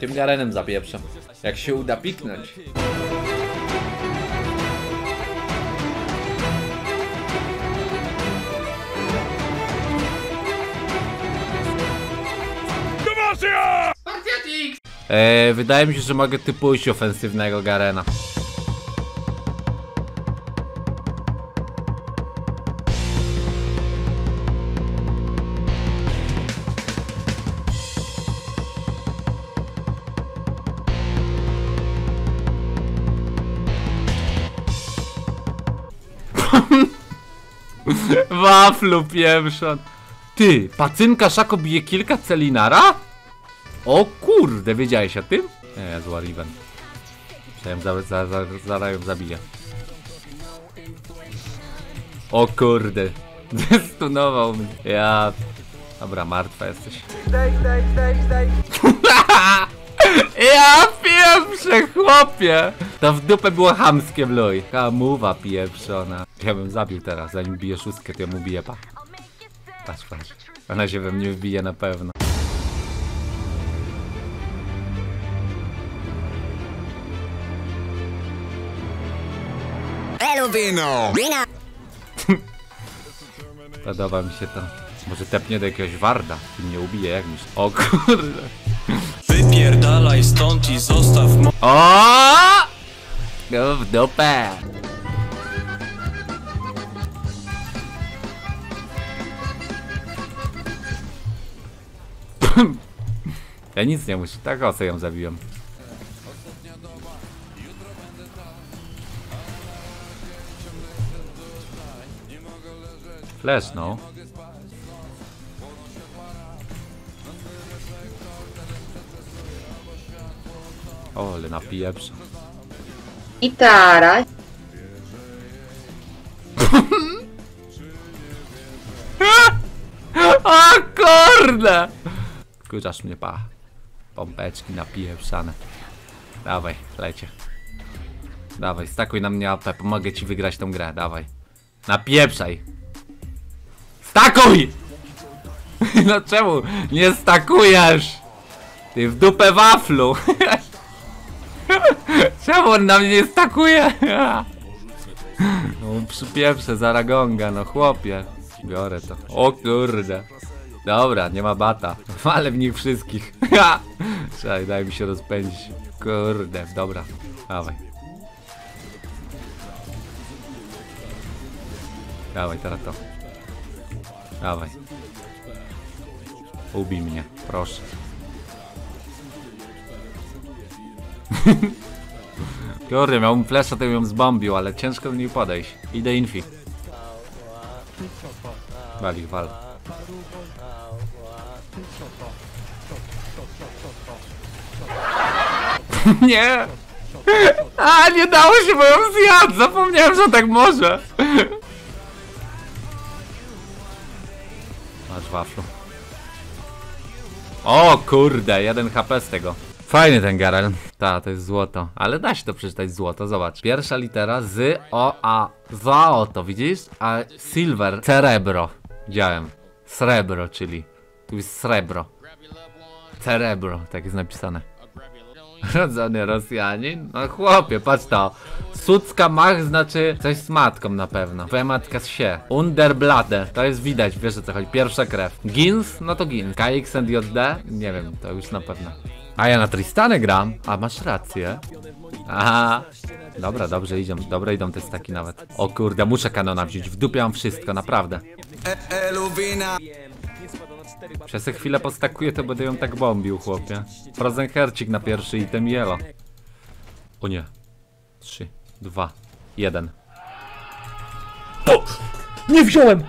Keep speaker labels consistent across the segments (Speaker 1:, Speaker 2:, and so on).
Speaker 1: Tym Garenem zapieprzę. Jak się uda piknąć. Eee, wydaje mi się, że mogę typuć ofensywnego Garena. Waflu pieprzon. Ty, pacynka Szako bije kilka celinara? O kurde, wiedziałeś o tym? Nie, zła Riven. Myślałem, za, za, za, zaraz ją zabiję. O kurde. Zestunował mnie. Ja... Dobra, martwa jesteś. Ja pieprzę, chłopie! To w dupę było chamskie wluj. Hamuwa pieprzona. Ja bym zabił teraz, zanim bije szóstkę, to ja mu biję, pa. Patrz, patrz. Ona się we mnie wbije na pewno.
Speaker 2: Elvino.
Speaker 1: Podoba mi się to. Może tepnie do jakiegoś warda i mnie ubije jak myśl. O kurde.
Speaker 3: Wypierdalaj stąd i zostaw mo...
Speaker 1: O! Go w dupę. Ja nic nie muszę, tak o co ją zabiłem. Flash, no. O, ale napieprza.
Speaker 4: Gitara.
Speaker 1: O kurde! Kurzasz mnie pa. Pompeczki napieprzane. Dawaj, lecie. Dawaj, stakuj na mnie AP, pomogę ci wygrać tą grę, dawaj. Napieprzaj! Stakuj! No czemu nie stakujesz? Ty w dupę waflu! Czemu on na mnie nie stakuje? No przypieprzę zaragonga, no chłopie. Biorę to. O kurde. Dobra, nie ma bata. Ale w nich wszystkich. Czekaj, daj mi się rozpędzić. Kurde, dobra. Dawaj. Dawaj, teraz to. Dawaj. Ubij mnie, proszę. Kurde, miałbym flesza, to bym ją zbombił, ale ciężko do niej podejść. Idę infi. Wali, wal. nie! A, nie dało się, bo ją zjadł! Zapomniałem, że tak może! Masz waflu. O kurde, jeden HP z tego. Fajny ten Garel. Ta, to jest złoto. Ale da się to przeczytać złoto, zobacz. Pierwsza litera z, o, a, za oto, widzisz? A silver, cerebro. Widziałem. Srebro, czyli. Tu jest srebro. Cerebro, tak jest napisane. Rodzony Rosjanin? No chłopie, patrz to. Sucka mach znaczy coś z matką na pewno. Twoja matka z się. Underblade, to jest widać, wiesz o co chodzi. Pierwsza krew. Gins? No to Gins. KX and JD? Nie wiem, to już na pewno. A ja na Tristanę gram? A masz rację. Aha. Dobra, dobrze idą, dobre idą te staki nawet. O kurde, muszę kanona wziąć, w dupie mam wszystko, naprawdę. Przez tę chwilę postakuję, to będę ją tak bombił, chłopie. Frozen Hercik na pierwszy item jelo. O nie. 3, 2, 1. O! Nie wziąłem!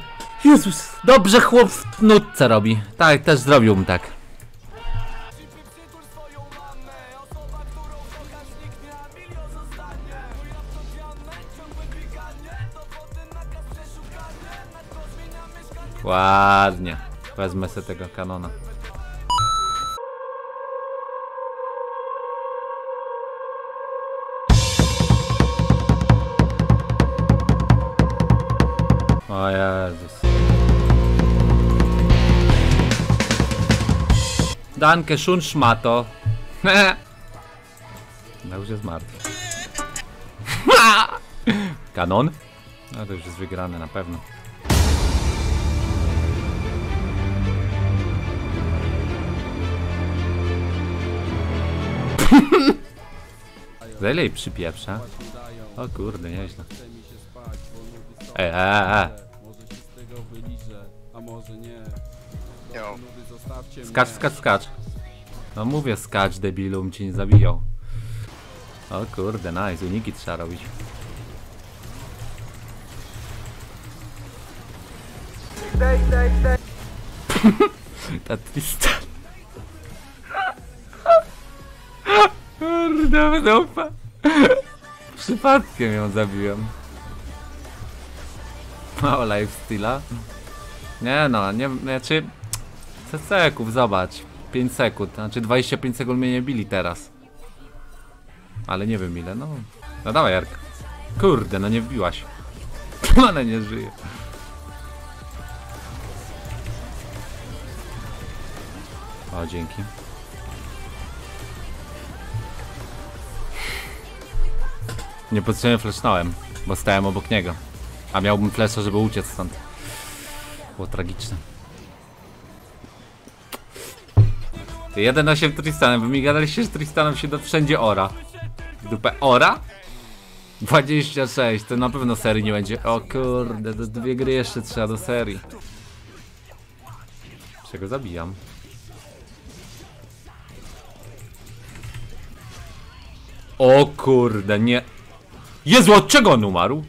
Speaker 1: Jezus! Dobrze chłop w nutce robi. Tak, też zrobiłbym tak. Ładnie. Wezmę sobie tego kanona. O Jezus. Danke, schon szmato. No już jest martwy. Kanon? No to już jest wygrany na pewno. Za ile jej przypieprza? O kurde, nieźle. E, e, e.
Speaker 4: Może się z tego wyliżę, a zostawcie
Speaker 1: Skacz, skacz, skacz. No mówię skacz, debilu, bym ci nie zabijał. O kurde, nice, uniki trzeba robić. Ta trista. W dupę. Przypadkiem ją zabiłem. Mało lifestyla. Nie no, nie, znaczy... Ceseków, zobacz. 5 sekund, znaczy 25 sekund mnie nie bili teraz. Ale nie wiem ile, no. No dawaj Jark. Kurde, no nie wbiłaś. Ona nie żyje. O, dzięki. Niepotrzebnie flashnąłem, bo stałem obok niego. A miałbym flasha, żeby uciec stąd. Było tragiczne. Ty 1-8 Tristanem, wy mi gadaliście, że Tristanem się do wszędzie ora. Dupę ora? 26, to na pewno serii nie będzie. O kurde, to dwie gry jeszcze trzeba do serii. Czego zabijam? O kurde, nie. Jezu, od czego on umarł?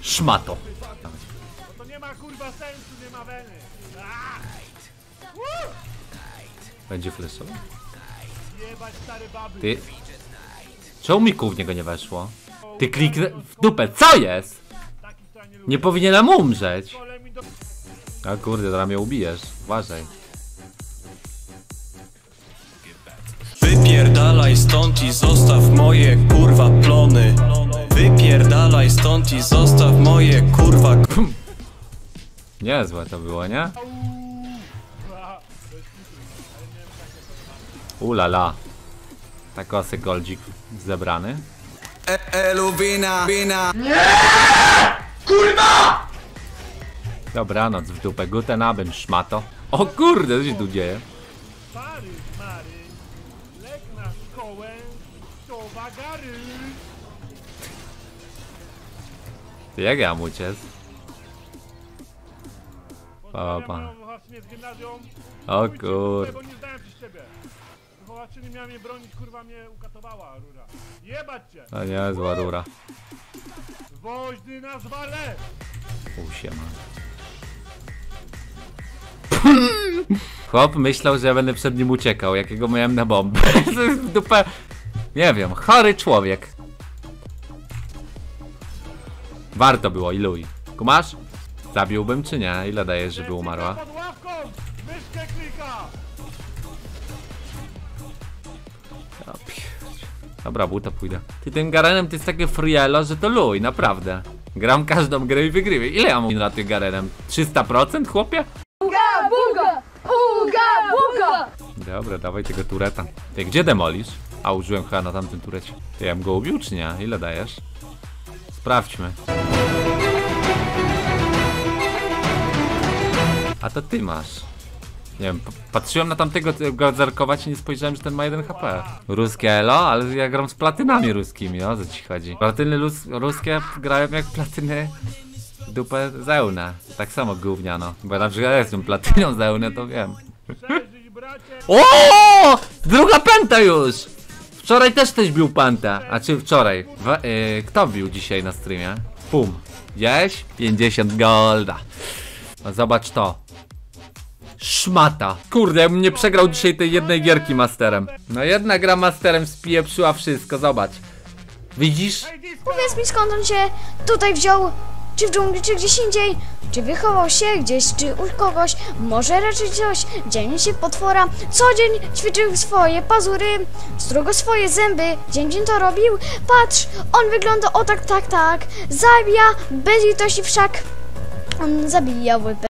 Speaker 1: Szmato.
Speaker 5: To nie ma kurwa sensu, nie ma weny.
Speaker 1: Będzie
Speaker 5: baby.
Speaker 1: Ty. Czemu mi w niego nie weszło? Ty kliknę w dupę, co jest?
Speaker 5: Nie
Speaker 1: powinienem umrzeć. A kurde, teraz mnie ubijesz. Uważaj.
Speaker 3: Wypierdalaj stąd i zostaw moje kurwa plony Wypierdalaj stąd i zostaw moje kurwa
Speaker 1: Niezłe to było, nie? Ulala. Takosy goldzik zebrany.
Speaker 2: Eluvina. Vina.
Speaker 1: Dobranoc w dupę. Guten Abend, szmato. O kurde, co się tu dzieje? Ty, Jak ja mam uciec?
Speaker 5: Z gimnazjum.
Speaker 1: O kur...
Speaker 5: Nie. Wychowawczyni miała mnie bronić, kurwa mnie ukatowała, rura. Jebać cię.
Speaker 1: To niezła rura.
Speaker 5: Woźny na zwale.
Speaker 1: Usiema. Chłop myślał, że ja będę przed nim uciekał, jakiego miałem na bombę. To jest w dupę... Nie wiem, chory człowiek. Warto było, iluj. Kumasz? Zabiłbym czy nie? Ile dajesz, żeby umarła? Dobra, buta pójdę. Ty tym Garenem to jest takie frielo, że to luj, naprawdę. Gram każdą grę i wygrywam. Ile ja mam na tym Garenem? 300% chłopie?
Speaker 6: Uga, buga! Uga, buga!
Speaker 1: Dobra, dawaj tego tureta. Ty, gdzie demolisz? A, użyłem chyba na tamtym turecie. Ty, ja bym go ubił, czy nie? Ile dajesz? Sprawdźmy. A to ty masz. Nie wiem, patrzyłem na tamtego ty- go zerkować i nie spojrzałem, że ten ma 1 HP. Ruskie elo, ale ja gram z platynami ruskimi, o co ci chodzi? Platyny ruskie grają jak platyny dupę zełnę. Tak samo gówniano. Bo na przykład ja jestem platyną zełnę, to wiem. O! Druga pęta już! Wczoraj też ktoś bił pętę. A czy wczoraj? Wa- y, kto bił dzisiaj na streamie? Pum. Gdzieś? 50 golda. No zobacz to. Szmata. Kurde, ja bym nie przegrał dzisiaj tej jednej gierki masterem. No jedna gra masterem spieprzyła wszystko, zobacz. Widzisz?
Speaker 6: Powiedz mi skąd on się tutaj wziął.
Speaker 7: Czy w dżungli, czy gdzieś indziej. Czy wychował się gdzieś, czy u kogoś, może raczej coś. Dzień się potwora, co dzień ćwiczył swoje pazury, strugo swoje zęby, dzień dzień to robił. Patrz, on wygląda o tak, tak, tak, zabija, bez litości wszak. On zabija łypę.